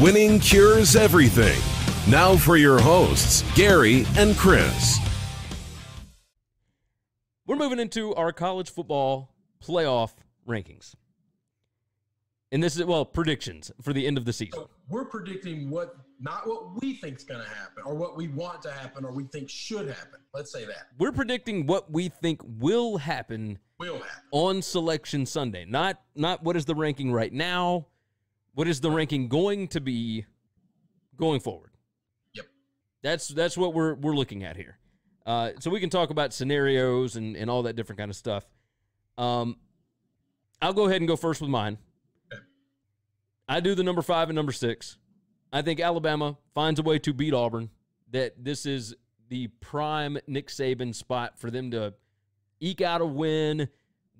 Winning cures everything. Now for your hosts, Gary and Chris. We're moving into our college football playoff rankings. And this is, well, predictions for the end of the season. So we're predicting what, not what we think is going to happen or what we want to happen or we think should happen. Let's say that. We're predicting what we think will happen Will happen. on selection Sunday. Not not what is the ranking right now, what is the ranking going to be going forward. Yep. That's that's what we're we're looking at here. Uh, so we can talk about scenarios and, and all that different kind of stuff. Um, I'll go ahead and go first with mine. Okay. I do the number five and number six. I think Alabama finds a way to beat Auburn. That this is the prime Nick Saban spot for them to eke out a win,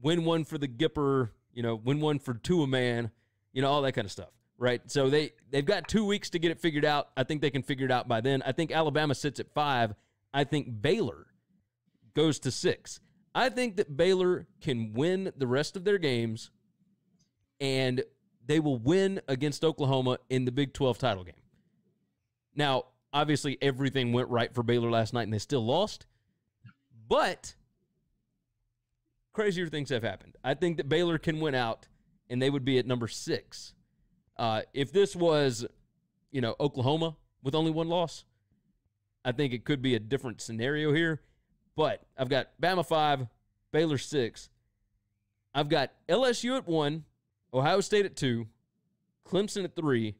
win one for the Gipper, you know, win one for Tua Man, you know, all that kind of stuff. Right. So they they've got two weeks to get it figured out. I think they can figure it out by then. I think Alabama sits at five. I think Baylor goes to six. I think that Baylor can win the rest of their games and they will win against Oklahoma in the Big 12 title game. Now, obviously, everything went right for Baylor last night and they still lost, but crazier things have happened. I think that Baylor can win out and they would be at number six. Uh, if this was, you know, Oklahoma with only one loss, I think it could be a different scenario here. But I've got Bama five, Baylor six. I've got LSU at one, Ohio State at two, Clemson at three,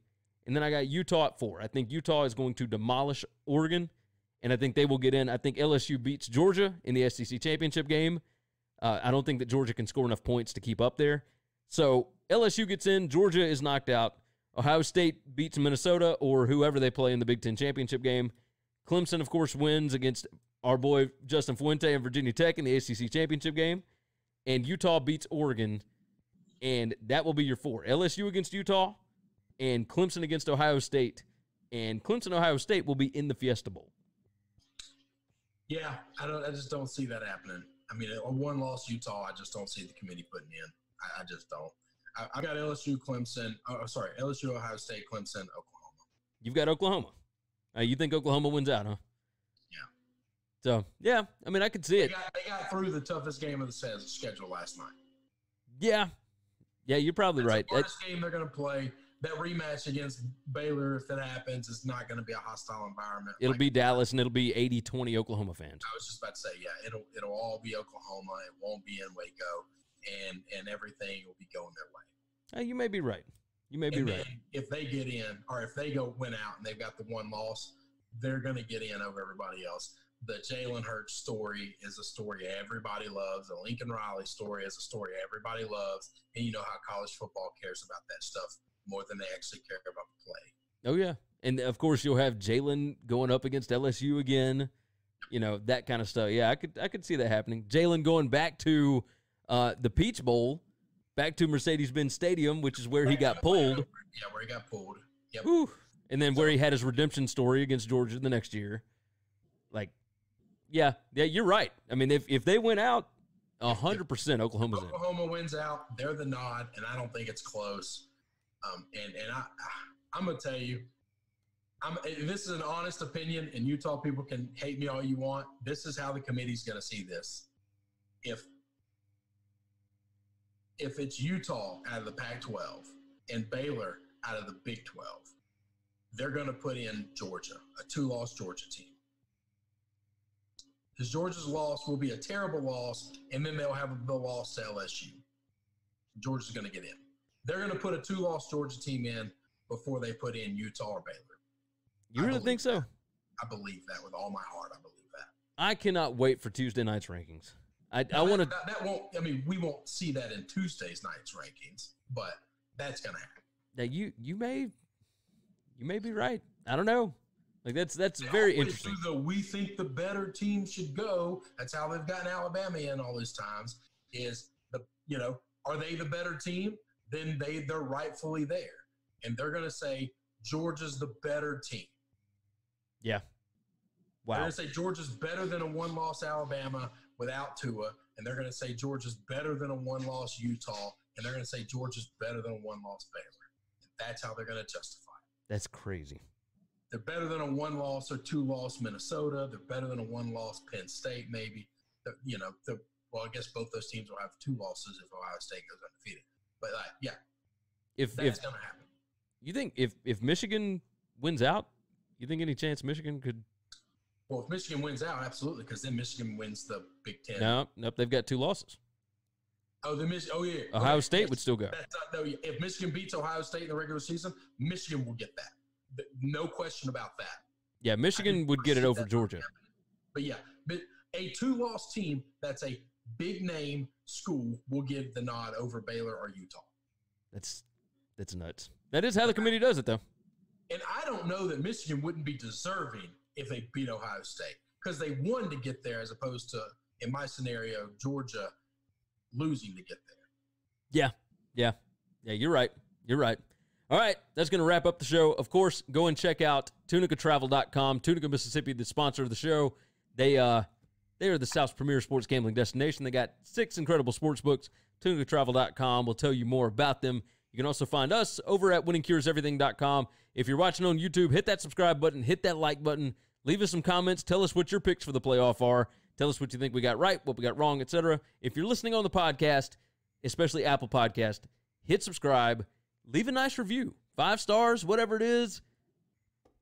and then I got Utah at four. I think Utah is going to demolish Oregon, and I think they will get in. I think LSU beats Georgia in the SEC championship game. Uh, I don't think that Georgia can score enough points to keep up there. So LSU gets in, Georgia is knocked out. Ohio State beats Minnesota or whoever they play in the Big Ten championship game. Clemson, of course, wins against our boy Justin Fuente and Virginia Tech in the ACC championship game. And Utah beats Oregon. And that will be your four LSU against Utah and Clemson against Ohio State. And Clemson, Ohio State will be in the Fiesta Bowl. Yeah, I don't. I just don't see that happening. I mean, a one loss Utah, I just don't see the committee putting in. I, I just don't. I, I, got LSU, Clemson. Oh, sorry, LSU, Ohio State, Clemson, Oklahoma. You've got Oklahoma. Uh, you think Oklahoma wins out, huh? Yeah. So yeah, I mean, I could see They it. got, they got through the toughest game of the schedule last night. Yeah, yeah, you're probably That's right. The worst game they're going to play. That rematch against Baylor, if that happens, is not going to be a hostile environment. It'll like- be Dallas, and it'll be 80-20 Oklahoma fans. I was just about to say, yeah, it'll it'll all be Oklahoma. It won't be in Waco, and and everything will be going their way. Uh, you may be right. You may be and right. if they get in, or if they go win out and they've got the one loss, they're going to get in over everybody else. The Jalen Hurts story is a story everybody loves. The Lincoln Riley story is a story everybody loves. And you know how college football cares about that stuff more than they actually care about the play. Oh yeah, and of course you'll have Jalen going up against LSU again. You know that kind of stuff. Yeah, I could I could see that happening. Jalen going back to uh, the Peach Bowl, back to Mercedes-Benz Stadium, which is where he got pulled. Yeah, where he got pulled. Yep. Whew. And then where he had his redemption story against Georgia the next year. Like, yeah, yeah, you're right. I mean, if if they went out, hundred percent Oklahoma's in. Oklahoma wins out. They're the nod, and I don't think it's close. Um, and and I, I'm gonna tell you, I'm. This is an honest opinion, and Utah people can hate me all you want. This is how the committee's gonna see this. If if it's Utah out of the Pac-12 and Baylor out of the Big 12, they're gonna put in Georgia, a two-loss Georgia team. Because Georgia's loss will be a terrible loss, and then they'll have the loss to LSU. Georgia's going to get in. They're going to put a two-loss Georgia team in before they put in Utah or Baylor. You really think so? that. I believe that with all my heart. I believe that. I cannot wait for Tuesday night's rankings. I, I want to. that, that won't. I mean, we won't see that in Tuesday's night's rankings, but that's going to happen. That you you may you may be right. I don't know. Like that's that's They very interesting. The we think the better team should go. That's how they've gotten Alabama in all these times. Is the you know are they the better team? Then they they're rightfully there, and they're going to say Georgia's the better team. Yeah. Wow. They're to say Georgia's better than a one-loss Alabama without Tua, and they're going to say Georgia's better than a one-loss Utah, and they're going to say Georgia's better than a one-loss Baylor. And that's how they're going to justify. That's crazy. They're better than a one loss or two loss Minnesota. They're better than a one loss Penn State, maybe. The, you know, the, well, I guess both those teams will have two losses if Ohio State goes undefeated. But like, yeah, If that's going to happen. you think if if Michigan wins out, you think any chance Michigan could? Well, if Michigan wins out, absolutely, because then Michigan wins the Big Ten. No, nope. They've got two losses. Oh, the Mich- Oh, yeah. Ohio Okay, State would still go. That's not, no, if Michigan beats Ohio State in the regular season, Michigan will get that. No question about that. Yeah, Michigan would get it over Georgia. happening. But yeah, but a two-loss team that's a big name school will give the nod over Baylor or Utah. That's that's nuts. That is how the committee does it, though. And I don't know that Michigan wouldn't be deserving if they beat Ohio State because they won to get there as opposed to, in my scenario, Georgia losing to get there. Yeah, yeah, yeah. You're right. You're right. All right, that's going to wrap up the show. Of course, go and check out tunicatravel.com. Tunica, Mississippi, the sponsor of the show. They uh they are the South's premier sports gambling destination. They got six incredible sports books. Tunicatravel.com will tell you more about them. You can also find us over at winningcureseverything.com. If you're watching on YouTube, hit that subscribe button, hit that like button, leave us some comments, tell us what your picks for the playoff are, tell us what you think we got right, what we got wrong, etc. If you're listening on the podcast, especially Apple Podcast, hit subscribe, leave a nice review. Five stars, whatever it is.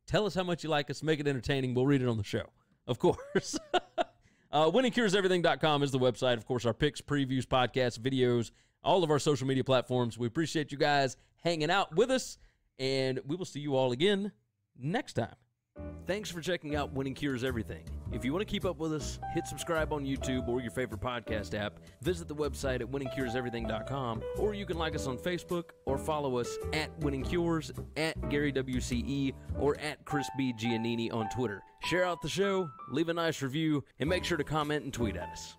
Tell us how much you like us, make it entertaining. We'll read it on the show, of course. uh, winningcureseverything.com is the website. Of course, our picks, previews, podcasts, videos, all of our social media platforms. We appreciate you guys hanging out with us, and we will see you all again next time. Thanks for checking out Winning Cures Everything. If you want to keep up with us, hit subscribe on YouTube or your favorite podcast app. Visit the website at winningcureseverything.com, or you can like us on Facebook or follow us at Winning Cures, at Gary WCE, or at Chris B. Giannini on Twitter. Share out the show, leave a nice review, and make sure to comment and tweet at us.